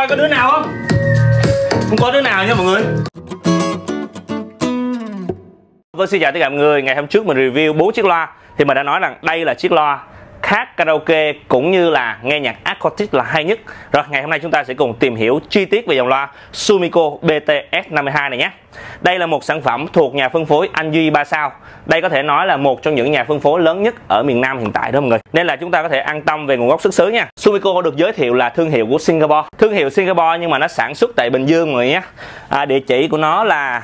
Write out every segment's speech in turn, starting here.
coi có đứa nào không? Không có đứa nào nha mọi người. Vâng xin chào tất cả mọi người. Ngày hôm trước mình review bốn chiếc loa. Thì mình đã nói rằng đây là chiếc loa hát karaoke cũng như là nghe nhạc acoustic là hay nhất. Rồi ngày hôm nay chúng ta sẽ cùng tìm hiểu chi tiết về dòng loa Sumiko BTS52 này nhé. Đây là một sản phẩm thuộc nhà phân phối Anh Duy 3 sao. Đây có thể nói là một trong những nhà phân phối lớn nhất ở miền Nam hiện tại đó mọi người. Nên là chúng ta có thể an tâm về nguồn gốc xuất xứ nha. Sumiko được giới thiệu là thương hiệu của Singapore. Thương hiệu Singapore nhưng mà nó sản xuất tại Bình Dương mọi người nhé. À, Địa chỉ của nó là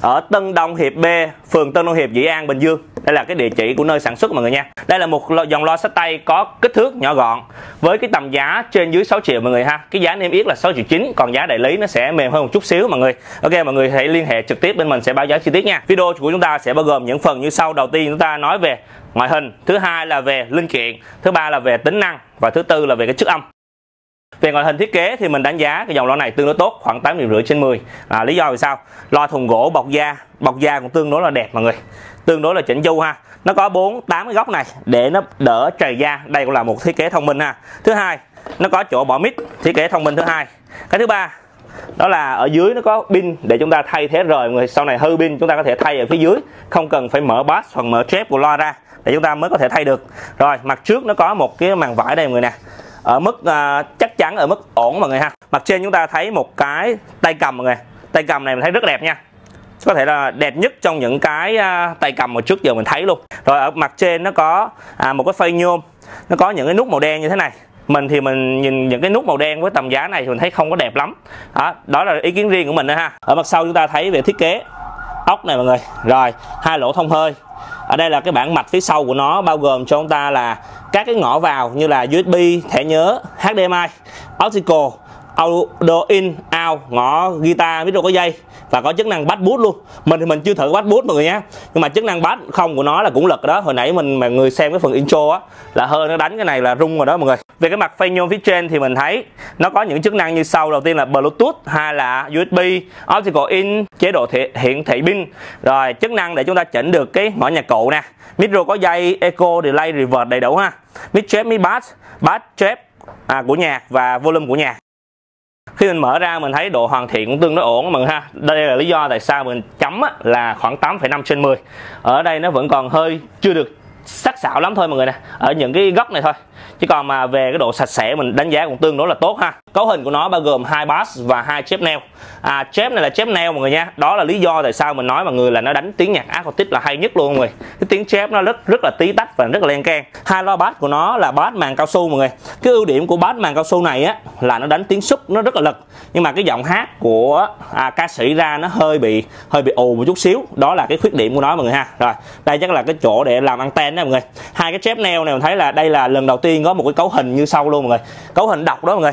ở Tân Đông Hiệp B, phường Tân Đông Hiệp, Dĩ An, Bình Dương. Đây là cái địa chỉ của nơi sản xuất mọi người nha. Đây là một dòng loa sách tay có kích thước nhỏ gọn với cái tầm giá trên dưới 6 triệu mọi người ha. Cái giá niêm yết là 6 triệu chín, còn giá đại lý nó sẽ mềm hơn một chút xíu mọi người. Ok mọi người hãy liên hệ trực tiếp bên mình sẽ báo giá chi tiết nha. Video của chúng ta sẽ bao gồm những phần như sau. Đầu tiên chúng ta nói về ngoại hình, thứ hai là về linh kiện, thứ ba là về tính năng và thứ tư là về cái chức âm về ngoại hình thiết kế thì mình đánh giá cái dòng loa này tương đối tốt khoảng 8 điểm rưỡi trên 10 à, lý do vì sao loa thùng gỗ bọc da bọc da cũng tương đối là đẹp mọi người tương đối là chỉnh chu ha. Nó có bốn tám cái góc này để nó đỡ trầy da. Đây cũng là một thiết kế thông minh ha. Thứ hai nó có chỗ bỏ mic thiết kế thông minh thứ hai. Cái thứ ba đó là ở dưới nó có pin để chúng ta thay thế rời. Người sau này hư pin chúng ta có thể thay ở phía dưới. Không cần phải mở bass hoặc mở chép của loa ra để chúng ta mới có thể thay được. Rồi mặt trước nó có một cái màn vải đây mọi người nè. Ở mức uh, chắc chắn ở mức ổn mọi người ha. Mặt trên chúng ta thấy một cái tay cầm mọi người. Tay cầm này mình thấy rất đẹp nha có thể là đẹp nhất trong những cái à, tay cầm mà trước giờ mình thấy luôn. Rồi ở mặt trên nó có à, một cái phay nhôm. Nó có những cái nút màu đen như thế này. Mình thì mình nhìn những cái nút màu đen với tầm giá này thì mình thấy không có đẹp lắm. Đó, đó là ý kiến riêng của mình đó ha. Ở mặt sau chúng ta thấy về thiết kế. Ốc này mọi người. Rồi hai lỗ thông hơi. Ở đây là cái bảng mạch phía sau của nó bao gồm cho chúng ta là các cái ngõ vào như là USB thẻ nhớ HDMI optical audio in out ngõ guitar micro có dây và có chức năng bắt bút luôn. Mình thì mình chưa thử bắt bút mọi người nhé. Nhưng mà chức năng bắt không của nó là cũng lực đó. Hồi nãy mình mà người xem cái phần intro á là hơi nó đánh cái này là rung rồi đó mọi người. Về cái mặt phay nhôm phía trên thì mình thấy nó có những chức năng như sau. Đầu tiên là bluetooth hai là usb optical in chế độ thị, hiển thị pin. Rồi chức năng để chúng ta chỉnh được cái mỏ nhạc cụ nè. Micro có dây echo delay reverb đầy đủ ha. Mic trap mic bass bass trap à, của nhạc và volume của nhạc khi mình mở ra mình thấy độ hoàn thiện cũng tương đối ổn mọi người ha. Đây là lý do tại sao mình chấm là khoảng 8,5 trên 10 ở đây nó vẫn còn hơi chưa được sắc sảo lắm thôi mọi người nè ở những cái góc này thôi. Chứ còn mà về cái độ sạch sẽ mình đánh giá cũng tương đối là tốt ha cấu hình của nó bao gồm hai bass và hai chép neo. À chép này là chép neo mọi người nha. Đó là lý do tại sao mình nói mọi người là nó đánh tiếng nhạc acoustic là hay nhất luôn mọi người. Cái tiếng chép nó rất rất là tí tách và rất là len keng hai loa bass của nó là bass màng cao su mọi người. Cái ưu điểm của bass màng cao su này á là nó đánh tiếng súp nó rất là lực. Nhưng mà cái giọng hát của à, ca sĩ ra nó hơi bị hơi bị ù một chút xíu. Đó là cái khuyết điểm của nó mọi người ha. Rồi đây chắc là cái chỗ để làm anten đó mọi người. Hai cái chép neo này mình thấy là đây là lần đầu tiên có một cái cấu hình như sau luôn mọi người. Cấu hình đọc đó mọi người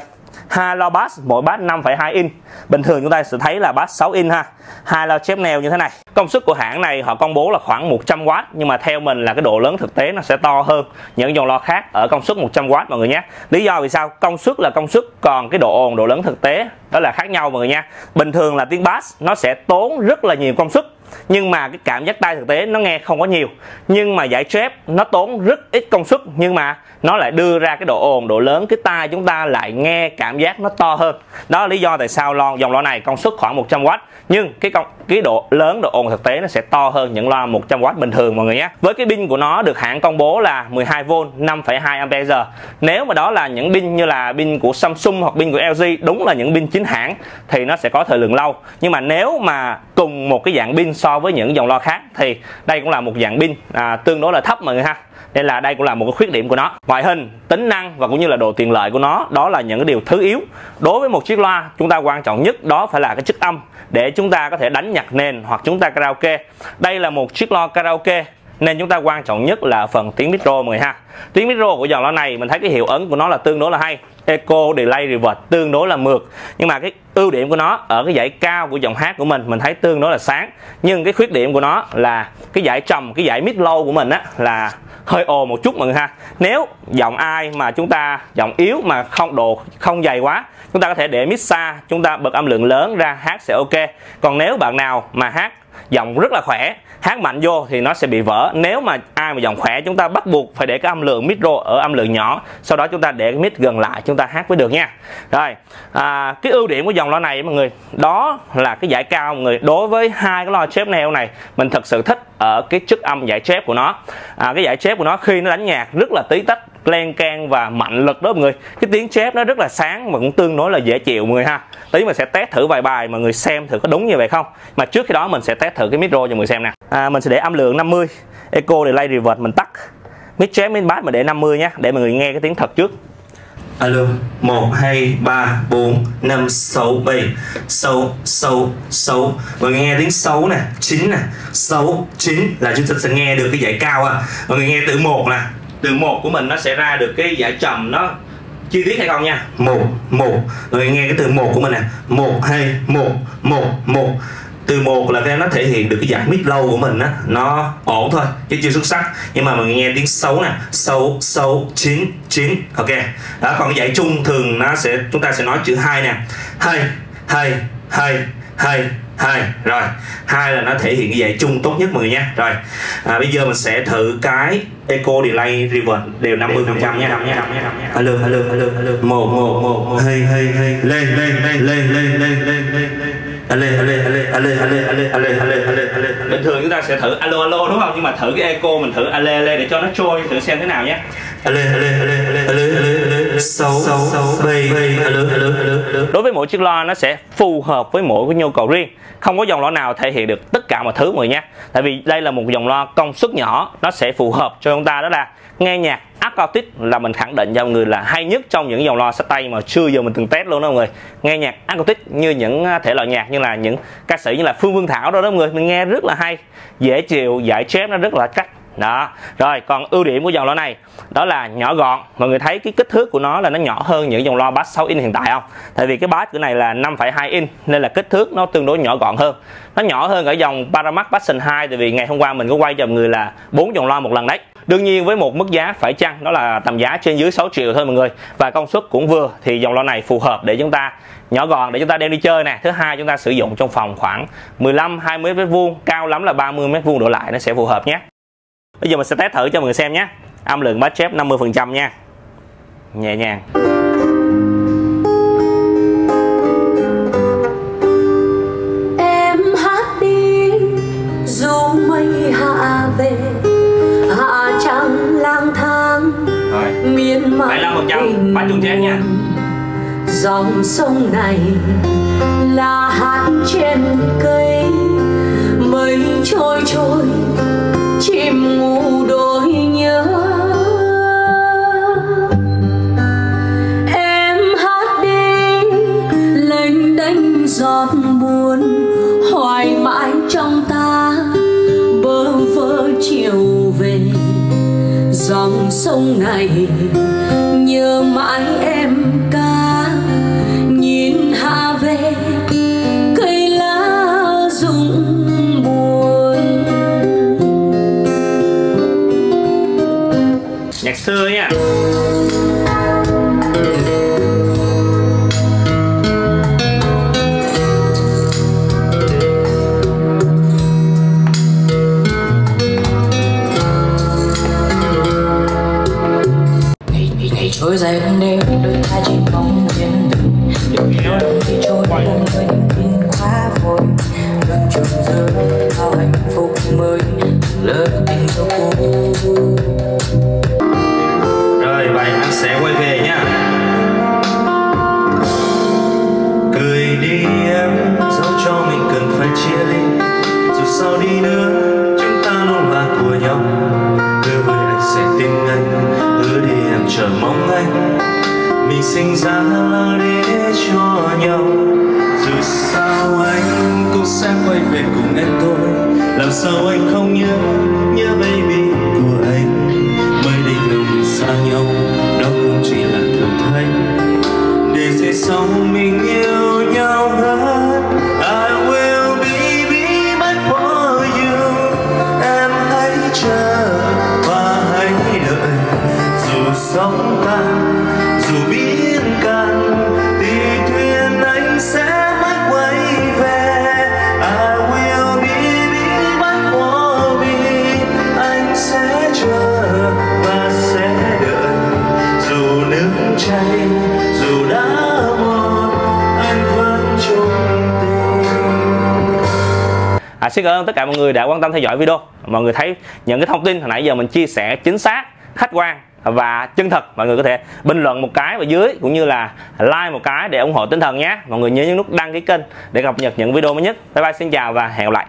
hai lo bass mỗi bass 5,2 inch bình thường chúng ta sẽ thấy là bass 6 inch ha. Hai lo chép neo như thế này. Công suất của hãng này họ công bố là khoảng 100W nhưng mà theo mình là cái độ lớn thực tế nó sẽ to hơn những dòng loa khác ở công suất 100W mọi người nhé. Lý do vì sao? Công suất là công suất còn cái độ ồn độ lớn thực tế đó là khác nhau mọi người nha. Bình thường là tiếng bass nó sẽ tốn rất là nhiều công suất nhưng mà cái cảm giác tai thực tế nó nghe không có nhiều. Nhưng mà giải trap nó tốn rất ít công suất nhưng mà nó lại đưa ra cái độ ồn độ lớn cái tai chúng ta lại nghe cảm giác nó to hơn. Đó là lý do tại sao lo dòng loa này công suất khoảng 100W nhưng cái công cái độ lớn độ ồn thực tế nó sẽ to hơn những loa 100W bình thường mọi người nhé. Với cái pin của nó được hãng công bố là 12V 5,2 Ah nếu mà đó là những pin như là pin của Samsung hoặc pin của LG đúng là những pin chính hãng thì nó sẽ có thời lượng lâu. Nhưng mà nếu mà cùng một cái dạng pin so với những dòng loa khác thì đây cũng là một dạng pin à, tương đối là thấp mọi người ha. Nên là đây cũng là một cái khuyết điểm của nó. Ngoại hình tính năng và cũng như là độ tiện lợi của nó đó là những cái điều thứ yếu. Đối với một chiếc loa chúng ta quan trọng nhất đó phải là cái chức âm để chúng ta có thể đánh nhạc nền hoặc chúng ta karaoke. Đây là một chiếc loa karaoke nên chúng ta quan trọng nhất là phần tiếng micro mọi người ha. Tiếng micro của dòng loa này mình thấy cái hiệu ứng của nó là tương đối là hay. Echo delay reverb tương đối là mượt. Nhưng mà cái ưu điểm của nó ở cái dãy cao của giọng hát của mình mình thấy tương đối là sáng. Nhưng cái khuyết điểm của nó là cái dãy trầm cái dãy mid low của mình á là hơi ồ một chút mọi người ha. Nếu giọng ai mà chúng ta giọng yếu mà không độ không dày quá chúng ta có thể để mid xa chúng ta bật âm lượng lớn ra hát sẽ ok. Còn nếu bạn nào mà hát giọng rất là khỏe hát mạnh vô thì nó sẽ bị vỡ. Nếu mà ai mà giọng khỏe chúng ta bắt buộc phải để cái âm lượng micro ở âm lượng nhỏ. Sau đó chúng ta để cái mic gần lại chúng ta hát mới được nha. Rồi à, cái ưu điểm của dòng loa này mọi người. Đó là cái giải cao mọi người. Đối với hai cái loa chép neo này mình thật sự thích ở cái chất âm giải chép của nó. À, cái giải chép của nó khi nó đánh nhạc rất là tí tách len can và mạnh lực đó mọi người. Cái tiếng chép nó rất là sáng mà cũng tương đối là dễ chịu mọi người ha. Tí mình sẽ test thử vài bài mà người xem thử có đúng như vậy không. Mà trước khi đó mình sẽ test thử cái micro cho mọi người xem nè. À, mình sẽ để âm lượng 50 echo delay reverb mình tắt. Mic chép mic bass mình để 50 nhé để mọi người nghe cái tiếng thật trước. Alo 1, 2, 3, 4, 5, 6, 7 6, 6, 6 Mọi người nghe tiếng 6 nè 9 nè. 6, 9 là chúng ta sẽ nghe được cái dãy cao à Mọi người nghe từ 1 nè. Từ 1 của mình nó sẽ ra được cái dải trầm nó. Chi tiết hay không nha? 1, 1 Mọi người nghe cái từ 1 của mình nè. 1, 2, 1, 1, 1 từ một là cái nó thể hiện được cái giải mid lâu của mình á nó ổn thôi chứ chưa xuất sắc. Nhưng mà mình nghe tiếng xấu nè xấu xấu chín chín ok. Đó còn cái giải chung thường nó sẽ chúng ta sẽ nói chữ hai nè. Hay hay hay hay hai. Rồi hai là nó thể hiện cái dạy chung tốt nhất mọi người nha rồi à, bây giờ mình sẽ thử cái eco delay reverb đều 50 phần trăm nha alo alo alo alo một một một hay hay hay lên lên lên lên lên lên lên ale ale ale ale ale ale ale ale ale ale bình thường chúng ta sẽ thử alo alo đúng không nhưng mà thử cái echo mình thử ale ale để cho nó trôi thử xem thế nào nhé ale ale ale ale ale ale sáu sáu bảy ale ale ale đối với mỗi chiếc loa nó sẽ phù hợp với mỗi cái nhu cầu riêng không có dòng loa nào thể hiện được tất cả mọi thứ mọi người nhé tại vì đây là một dòng loa công suất nhỏ nó sẽ phù hợp cho chúng ta đó là nghe nhạc acoustic là mình khẳng định cho mọi người là hay nhất trong những dòng loa sách tay mà chưa giờ mình từng test luôn đó mọi người. Nghe nhạc acoustic như những à, thể loại nhạc như là những ca sĩ như là phương vương thảo đó đó mọi người. Mình nghe rất là hay dễ chịu giải chép nó rất là chắc đó rồi còn ưu điểm của dòng loa này đó là nhỏ gọn. Mọi người thấy cái kích thước của nó là nó nhỏ hơn những dòng loa bass 6 inch hiện tại không? Tại vì cái bass của này là 5,2 inch nên là kích thước nó tương đối nhỏ gọn hơn. Nó nhỏ hơn ở dòng Paramax Passion 2 tại vì ngày hôm qua mình có quay cho mọi người là bốn dòng loa một lần đấy đương nhiên với một mức giá phải chăng, đó là tầm giá trên dưới 6 triệu thôi mọi người. Và công suất cũng vừa, thì dòng loa này phù hợp để chúng ta nhỏ gọn, để chúng ta đem đi chơi nè. Thứ hai, chúng ta sử dụng trong phòng khoảng 15 20 mét vuông, cao lắm là 30 mét vuông đổ lại, nó sẽ phù hợp nhé. Bây giờ mình sẽ test thử cho mọi người xem nhé. Âm lượng bass chép 50 phần trăm nha. Nhẹ nhàng. Em hát đi, dù mây hạ về. 75 phần trăm. bass trung chén nha dòng sông này là hát trên cây. Mây trôi trôi chim ngủ đôi nhớ. Em hát đi lênh đênh giọt buồn. Hoài mãi trong ta bơ vơ chiều về. Dòng sông này nhạc xưa nha trôi dài không đêm đôi ta chỉ mong yên bình. Đừng hiểu lầm khi trôi cùng với niềm tin quá vội. Đường trường rơi bao hạnh phúc mới. Lỡ tình cho cũ ra để cho nhau. Dù sao anh cũng sẽ quay về cùng em thôi. Làm sao anh không nhớ nhớ baby của anh? Mới định lâu xa nhau, đó cũng chỉ là thử thách. Để sẽ sống mình yêu nhau hết I will be be back for you. Em hãy chờ và hãy đợi. Dù sóng tan xin cảm ơn tất cả mọi người đã quan tâm theo dõi video. Mọi người thấy những cái thông tin hồi nãy giờ mình chia sẻ chính xác, khách quan và chân thật, mọi người có thể bình luận một cái ở dưới cũng như là like một cái để ủng hộ tinh thần nhé. Mọi người nhớ nhấn nút đăng ký kênh để cập nhật những video mới nhất. Bye bye, xin chào và hẹn gặp lại.